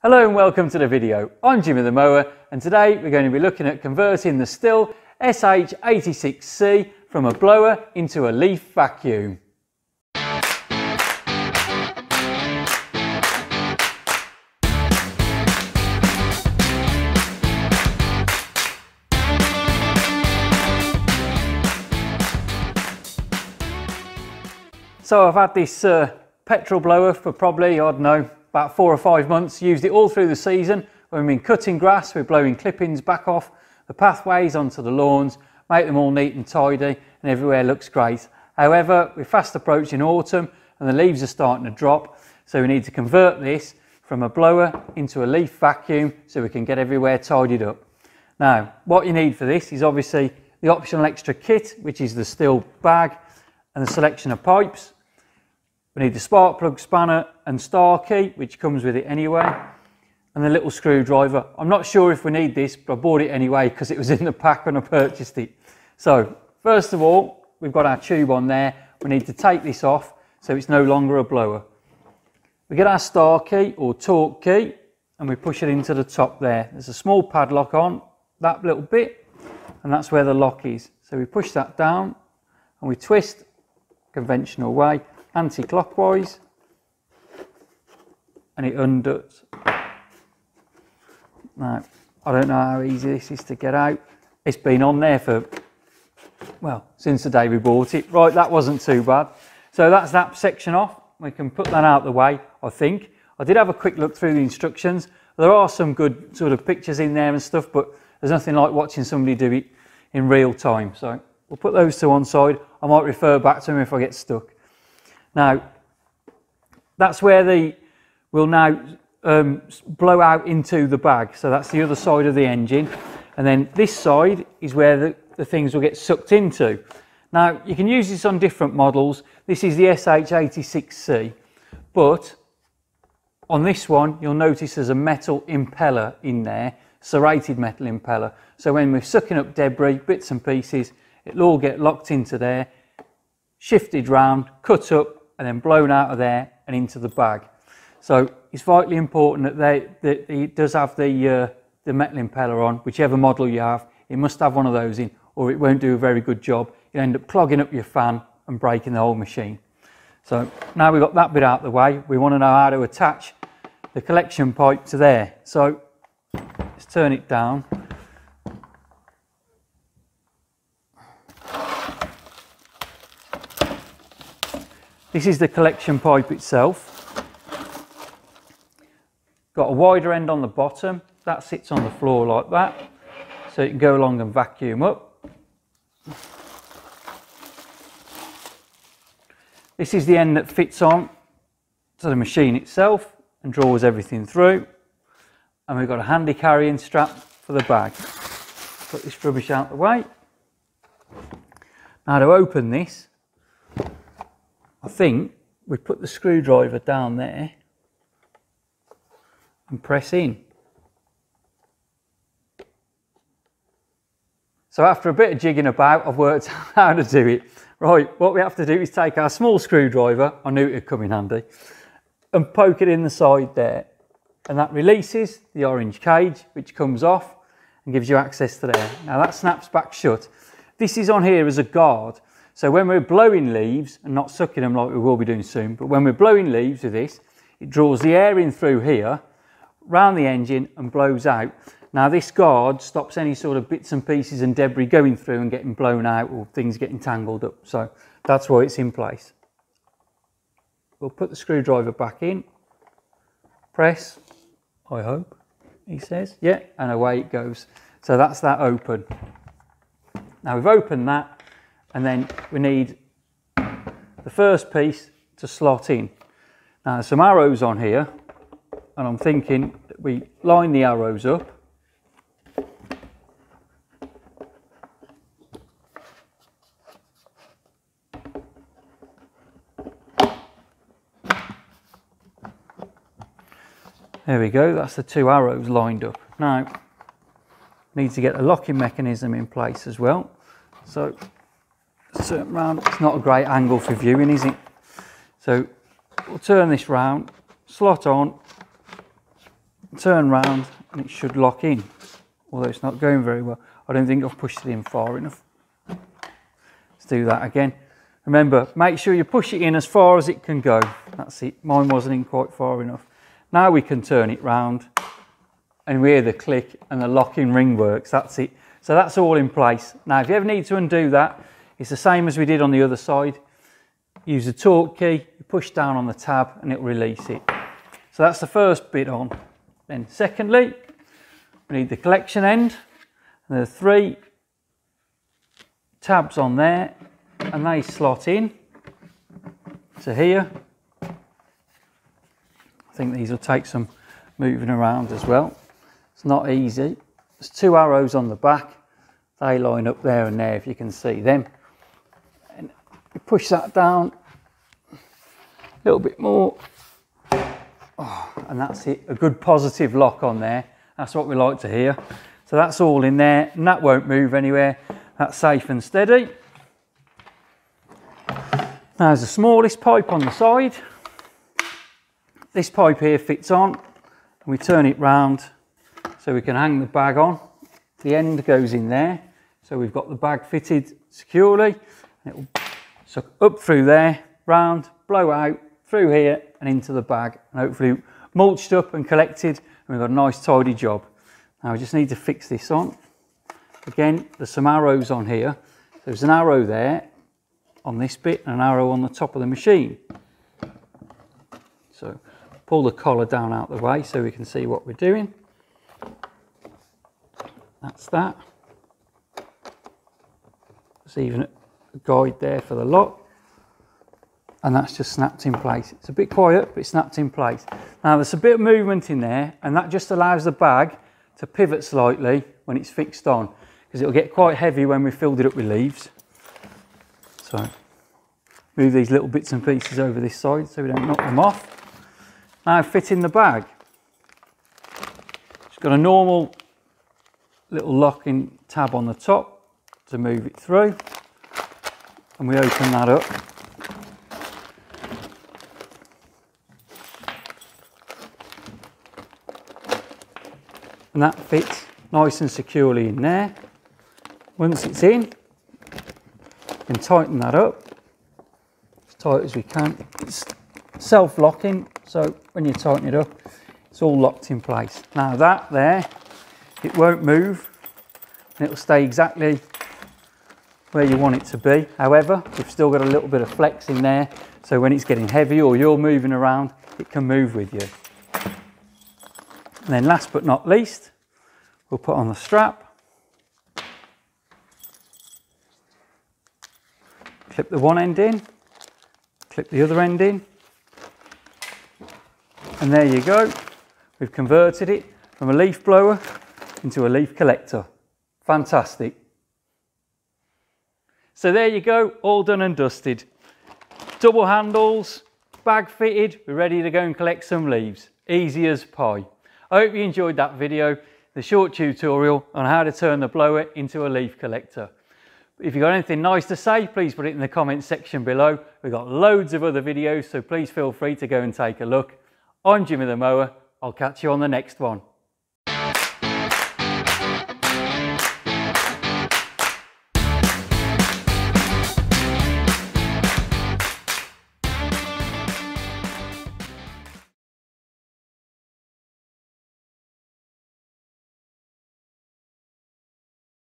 Hello and welcome to the video. I'm Jimmy the Mower and today we're going to be looking at converting the Stihl SH86C from a blower into a leaf vacuum. So I've had this uh, petrol blower for probably, I don't know, about four or five months, used it all through the season. When we've been cutting grass, we're blowing clippings back off the pathways onto the lawns, make them all neat and tidy, and everywhere looks great. However, we're fast approaching autumn and the leaves are starting to drop, so we need to convert this from a blower into a leaf vacuum so we can get everywhere tidied up. Now, what you need for this is obviously the optional extra kit, which is the Stihl bag and the selection of pipes. We need the spark plug spanner and star key, which comes with it anyway, and the little screwdriver. I'm not sure if we need this, but I bought it anyway because it was in the pack when I purchased it. So, first of all, we've got our tube on there. We need to take this off so it's no longer a blower. We get our star key or Torx key and we push it into the top there. There's a small padlock on that little bit and that's where the lock is. So we push that down and we twist conventional way anti-clockwise and it undoes. Now, I don't know how easy this is to get out. It's been on there for, well, since the day we bought it. Right, that wasn't too bad. So that's that section off. We can put that out the way, I think. I did have a quick look through the instructions. There are some good sort of pictures in there and stuff, but there's nothing like watching somebody do it in real time. So we'll put those to one side. I might refer back to them if I get stuck. Now, that's where the will now um, blow out into the bag. So that's the other side of the engine. And then this side is where the, the things will get sucked into. Now, you can use this on different models. This is the SH86C, but on this one, you'll notice there's a metal impeller in there, serrated metal impeller. So when we're sucking up debris, bits and pieces, it'll all get locked into there, shifted round, cut up, and then blown out of there and into the bag. So it's vitally important that, they, that it does have the, uh, the metal impeller on, whichever model you have, it must have one of those in or it won't do a very good job. You'll end up clogging up your fan and breaking the whole machine. So now we've got that bit out of the way, we want to know how to attach the collection pipe to there. So let's turn it down. This is the collection pipe itself. Got a wider end on the bottom, that sits on the floor like that. So you can go along and vacuum up. This is the end that fits on to the machine itself and draws everything through. And we've got a handy carrying strap for the bag. Put this rubbish out the way. Now to open this, I think we put the screwdriver down there and press in. So after a bit of jigging about, I've worked out how to do it. Right, what we have to do is take our small screwdriver, I knew it'd come in handy, and poke it in the side there. And that releases the orange cage, which comes off and gives you access to there. Now that snaps back shut. This is on here as a guard. So when we're blowing leaves, and not sucking them like we will be doing soon, but when we're blowing leaves with this, it draws the air in through here, round the engine and blows out. Now this guard stops any sort of bits and pieces and debris going through and getting blown out or things getting tangled up. So that's why it's in place. We'll put the screwdriver back in, press, I hope, he says, yeah, and away it goes. So that's that open. Now we've opened that, and then we need the first piece to slot in. Now there's some arrows on here and I'm thinking that we line the arrows up There we go, that's the two arrows lined up. Now, need to get the locking mechanism in place as well. So turn round. It's not a great angle for viewing, is it? So we'll turn this round, slot on, turn round and it should lock in, although it's not going very well. I don't think I've pushed it in far enough. Let's do that again. Remember, make sure you push it in as far as it can go. That's it. Mine wasn't in quite far enough. Now we can turn it round and we hear the click and the locking ring works. That's it. So that's all in place. Now, if you ever need to undo that, it's the same as we did on the other side. Use the Torx key, you push down on the tab and it'll release it. So that's the first bit on. Then secondly, we need the collection end. And there are three tabs on there and they slot in to here. I think these will take some moving around as well. It's not easy. There's two arrows on the back. They line up there and there if you can see them. And you push that down a little bit more. And that's it, a good positive lock on there. That's what we like to hear. So that's all in there and that won't move anywhere. That's safe and steady. Now there's the smallest pipe on the side. This pipe here fits on and we turn it round so we can hang the bag on. The end goes in there. So we've got the bag fitted securely. It will suck up through there, round, blow out, through here and into the bag. And hopefully mulched up and collected and we've got a nice tidy job. Now we just need to fix this on. Again, there's some arrows on here. There's an arrow there on this bit and an arrow on the top of the machine. So pull the collar down out of the way so we can see what we're doing. That's that. There's even a guide there for the lock. And that's just snapped in place. It's a bit quiet, but it's snapped in place. Now there's a bit of movement in there and that just allows the bag to pivot slightly when it's fixed on because it'll get quite heavy when we filled it up with leaves. So move these little bits and pieces over this side so we don't knock them off. Now fit in the bag. It's got a normal little locking tab on the top to move it through. And we open that up. And that fits nice and securely in there. Once it's in, can tighten that up as tight as we can. It's self-locking, so when you tighten it up, it's all locked in place. Now that there, it won't move and it'll stay exactly where you want it to be. However, we've still got a little bit of flex in there, so when it's getting heavy or you're moving around, it can move with you. And then last but not least, we'll put on the strap clip the one end in, clip the other end in, and there you go. We've converted it from a leaf blower into a leaf collector. Fantastic. So there you go, all done and dusted. Double handles, bag fitted, we're ready to go and collect some leaves. Easy as pie. I hope you enjoyed that video, the short tutorial on how to turn the blower into a leaf collector. If you've got anything nice to say, please put it in the comments section below. We've got loads of other videos, so please feel free to go and take a look. I'm Jimmy the Mower. I'll catch you on the next one.